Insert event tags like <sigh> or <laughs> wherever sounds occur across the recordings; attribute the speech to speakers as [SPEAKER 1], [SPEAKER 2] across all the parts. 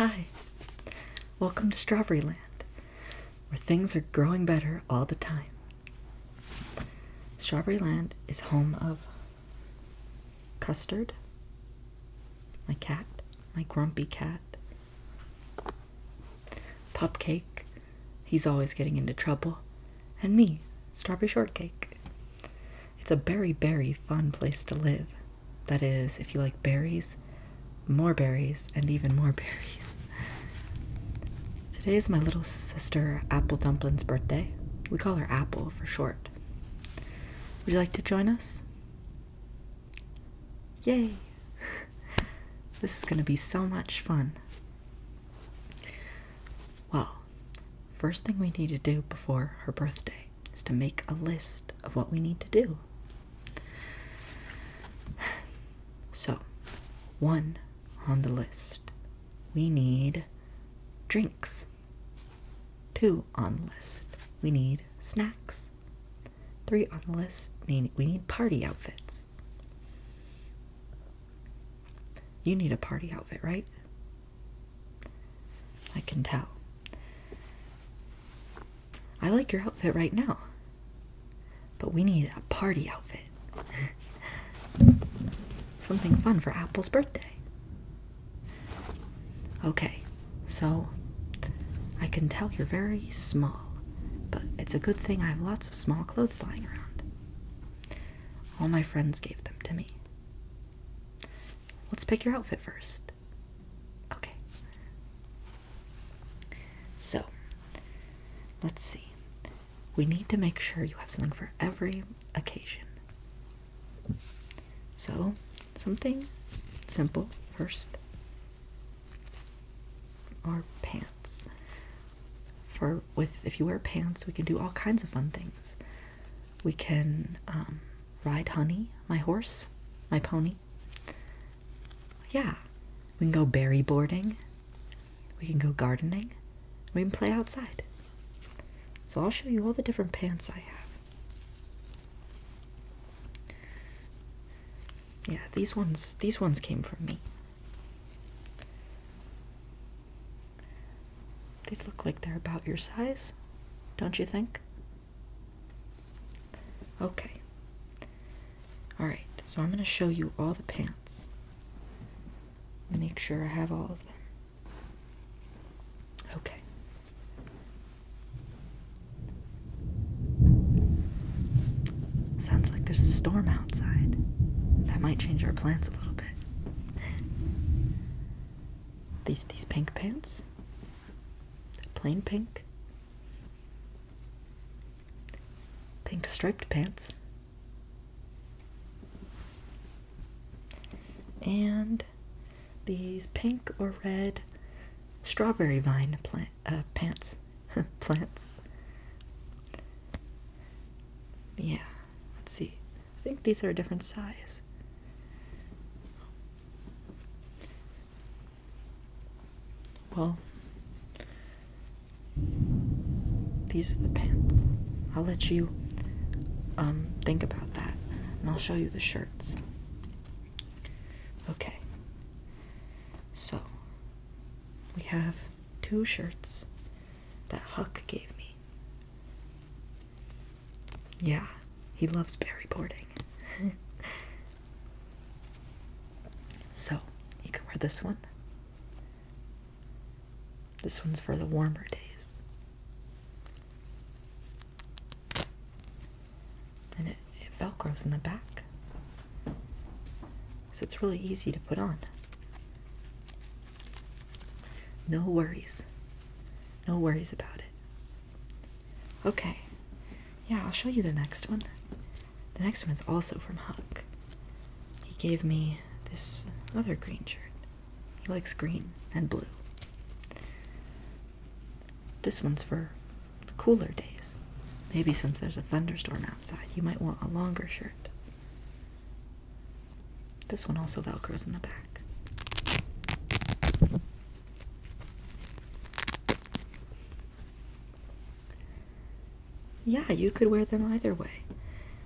[SPEAKER 1] Hi. Welcome to Strawberry Land, where things are growing better all the time. Strawberry Land is home of Custard, my cat, my grumpy cat, Pupcake, he's always getting into trouble, and me, Strawberry Shortcake. It's a very, very fun place to live. That is, if you like berries, more berries, and even more <laughs> berries. Today is my little sister Apple Dumpling's birthday. We call her Apple for short. Would you like to join us? Yay! <laughs> this is going to be so much fun. Well, first thing we need to do before her birthday is to make a list of what we need to do. <sighs> So, one on the list, we need drinks. Two on the list, we need snacks. Three on the list, we need party outfits. You need a party outfit, right? I can tell. I like your outfit right now, but we need a party outfit. <laughs> Something fun for Apple's birthday. Okay, so I can tell you're very small, but it's a good thing I have lots of small clothes lying around. All my friends gave them to me. Let's pick your outfit first. Okay. So, let's see. We need to make sure you have something for every occasion. So, something simple first. Or pants. For with if you wear pants, we can do all kinds of fun things. We can um, ride Honey, my horse, my pony. Yeah, we can go berry boarding. We can go gardening. We can play outside. So I'll show you all the different pants I have. Yeah, these ones these ones came from me. These look like they're about your size, don't you think? Okay. Alright, so I'm going to show you all the pants. Make sure I have all of them. Okay. Sounds like there's a storm outside. That might change our plans a little bit. <laughs> these these pink pants. Plain pink. Pink striped pants. And these pink or red strawberry vine plant uh, pants <laughs> plants. Yeah, let's see. I think these are a different size. Well, these are the pants. I'll let you um, think about that, and I'll show you the shirts. Okay. So, we have two shirts that Huck gave me. Yeah, he loves berry boarding. <laughs> so, you can wear this one. This one's for the warmer days. And it, it velcros in the back. So it's really easy to put on. No worries. No worries about it. Okay. Yeah, I'll show you the next one. The next one is also from Huck. He gave me this other green shirt. He likes green and blue. This one's for cooler days. Maybe since there's a thunderstorm outside, you might want a longer shirt. This one also velcros in the back. Yeah, you could wear them either way.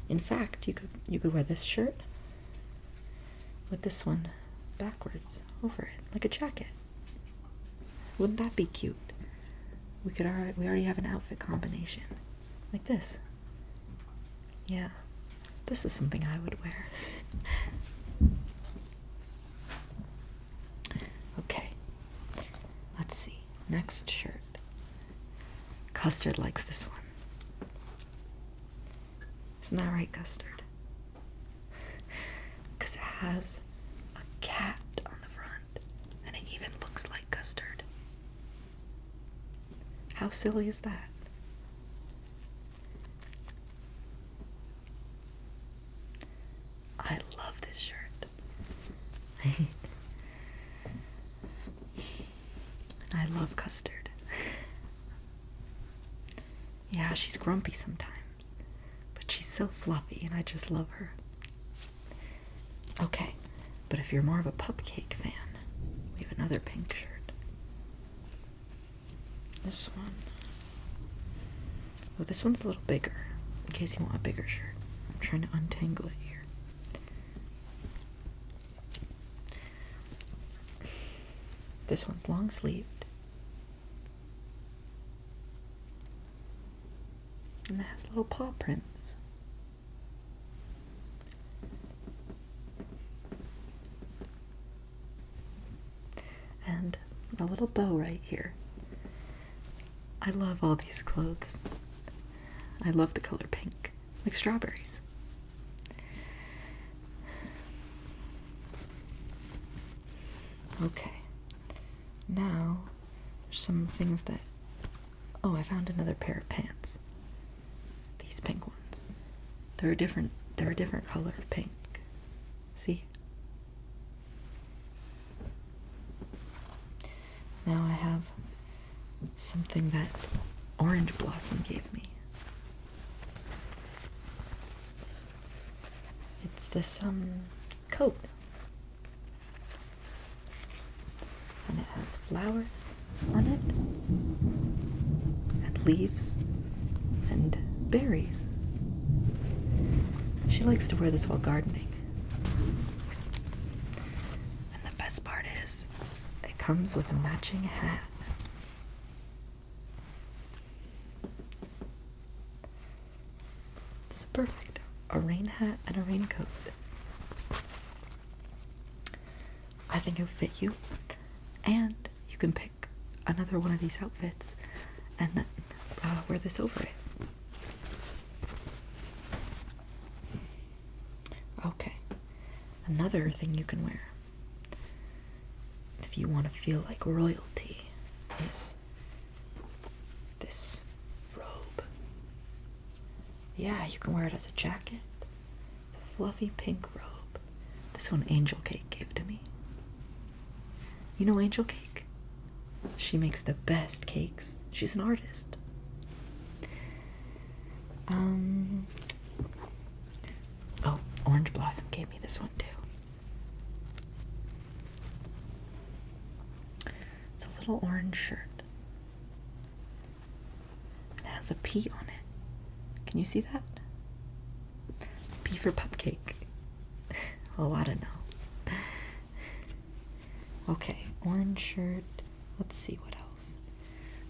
[SPEAKER 1] In fact, you could you could wear this shirt with this one backwards over it, like a jacket. Wouldn't that be cute? We could already we already have an outfit combination. Like this. Yeah. This is something I would wear. <laughs> okay. Let's see. Next shirt. Custard likes this one. Isn't that right, Custard? <laughs> Because it has a cat on the front, and it even looks like Custard. How silly is that? I love this shirt. I love Custard. Yeah, she's grumpy sometimes, but she's so fluffy and I just love her. Okay, but if you're more of a Pupcake fan, we have another pink shirt. This one. Oh, this one's a little bigger, in case you want a bigger shirt. I'm trying to untangle it here. This one's long sleeved. And it has little paw prints. And a little bow right here. I love all these clothes. I love the color pink, like strawberries. Okay, now there's some things that. Oh, I found another pair of pants. These pink ones. They're a different. They're a different color of pink. See? Now I have something that Orange Blossom gave me. It's this um coat. And it has flowers on it. And leaves and berries. She likes to wear this while gardening. And the best part is, it comes with a matching hat. It's perfect. A rain hat and a raincoat. I think it would fit you. And you can pick another one of these outfits and uh, wear this over it. Okay. Another thing you can wear if you want to feel like royalty is this robe. Yeah, you can wear it as a jacket. A fluffy pink robe. This one Angel Cake gave to me. You know Angel Cake? She makes the best cakes. She's an artist. Um Oh, Orange Blossom gave me this one too. It's a little orange shirt. It has a P on it. Can you see that? P for Pupcake. <laughs> oh, I don't know. Okay, orange shirt. Let's see what else.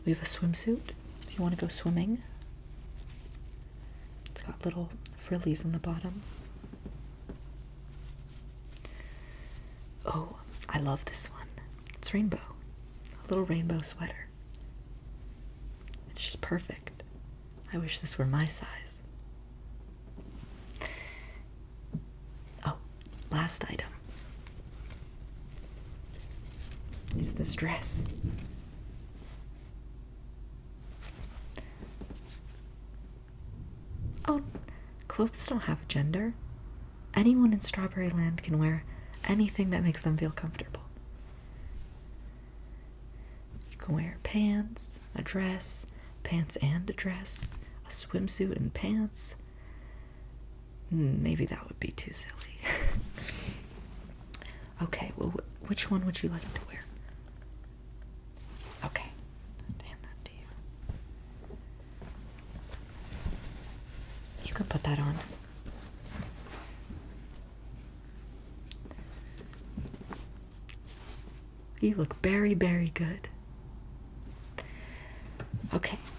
[SPEAKER 1] We have a swimsuit if you want to go swimming. It's got little frillies on the bottom. Oh, I love this one. It's rainbow. Little rainbow sweater. It's just perfect. I wish this were my size. Oh, last item is this dress. Oh, clothes don't have a gender. Anyone in Strawberry Land can wear anything that makes them feel comfortable. You can wear pants, a dress, pants and a dress, a swimsuit and pants. Hmm, maybe that would be too silly. <laughs> okay, well, wh- which one would you like to wear? Okay, hand that to you. You can put that on. You look very, very good.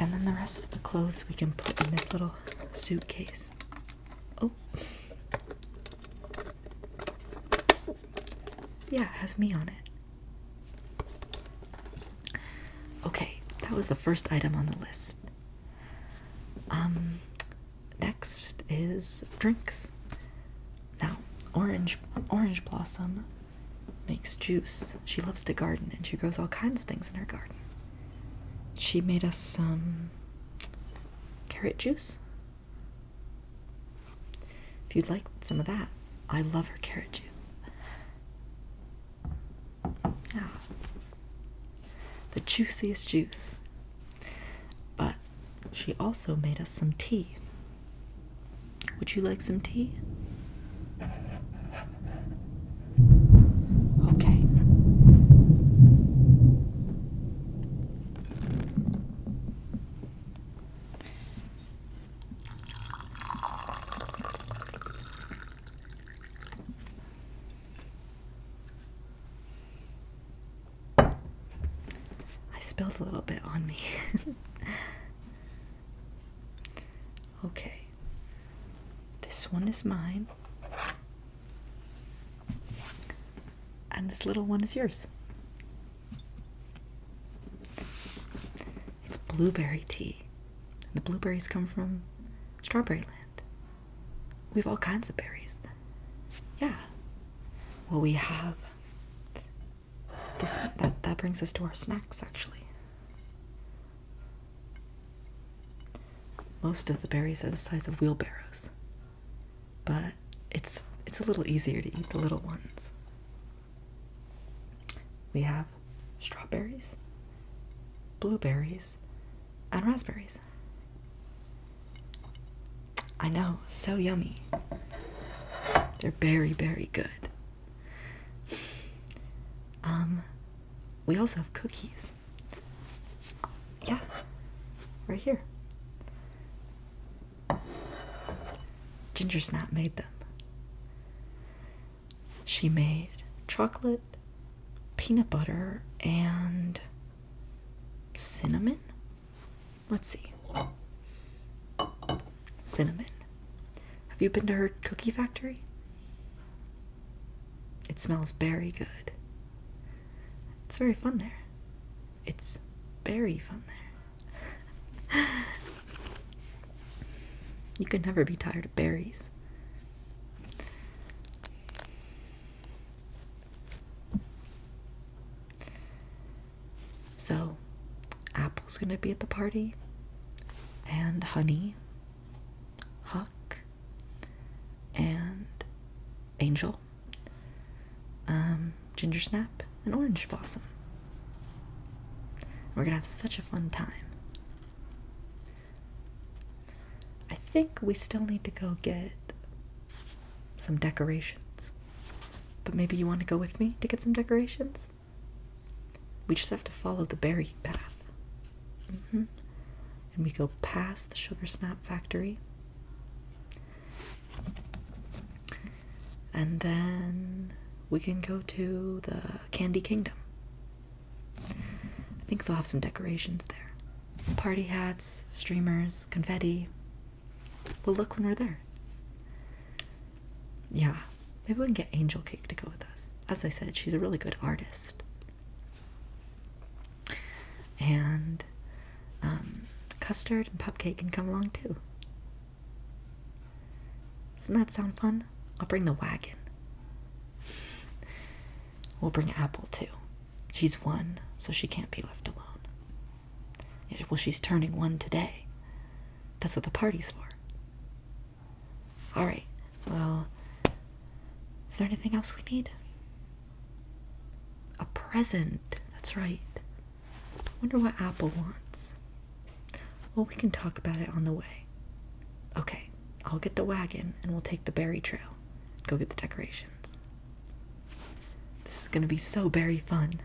[SPEAKER 1] And then the rest of the clothes we can put in this little suitcase. Oh. Yeah, it has me on it. Okay, that was the first item on the list. Um, next is drinks. Now, Orange Orange Blossom makes juice. She loves to garden and she grows all kinds of things in her garden. She made us some carrot juice. If you'd like some of that, I love her carrot juice. Yeah. The juiciest juice. But she also made us some tea. Would you like some tea? Okay. I spilled a little bit on me. <laughs> okay. This one is mine. And this little one is yours. It's blueberry tea. And the blueberries come from strawberry land. We have all kinds of berries. Yeah. Well, we have this that that brings us to our snacks actually. Most of the berries are the size of wheelbarrows. But it's it's a little easier to eat the little ones. We have strawberries, blueberries, and raspberries. I know, so yummy. They're very, very good. Um, we also have cookies. Yeah, right here. Ginger Snap made them. She made chocolate, peanut butter, and cinnamon. Let's see. Cinnamon. Have you been to her cookie factory? It smells very good. It's very fun there. It's very fun there. you can never be tired of berries. So, Apple's gonna be at the party, and Honey, Huck, and Angel, um, Ginger Snap, and Orange Blossom. We're gonna have such a fun time. I think we still need to go get some decorations. But maybe you want to go with me to get some decorations? We just have to follow the berry path. hmm And we go past the Sugar Snap factory. And then we can go to the Candy Kingdom. I think they'll have some decorations there party hats, streamers, confetti. We'll look when we're there. Yeah, maybe we can get Angel Cake to go with us. As I said, she's a really good artist. And um, Custard and Pupcake can come along too. Doesn't that sound fun? I'll bring the wagon. We'll bring Apple too. She's one, so she can't be left alone. Well, she's turning one today. That's what the party's for. Alright, well, is there anything else we need? A present. That's right. Wonder what Apple wants. Well, we can talk about it on the way. Okay, I'll get the wagon and we'll take the berry trail. Go get the decorations. This is gonna be so very fun.